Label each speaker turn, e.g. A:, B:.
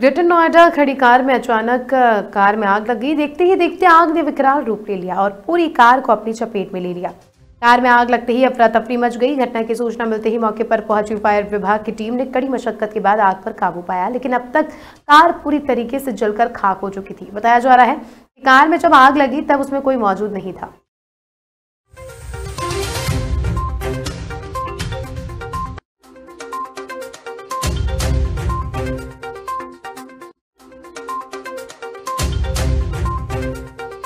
A: Greater Noida खड़ी car में अचानक कार में आग लग गई। देखते ही, देखते आग ने विकराल रूप ले लिया और पूरी कार को अपनी चपेट में ले लिया। कार में आग लगते ही अफरा तफरी मच गई। घटना की सूचना मिलते ही मौके पर पहुँची फायर विभाग की टीम ने कड़ी मशक्कत के बाद आग पर काबू पाया, लेकिन अब तक कार पूरी तरीके से जलकर खाक हो चुकी थी। बताया जा रहा है कि कार में जब आग लगी, तब उसमें कोई मौजूद नहीं था।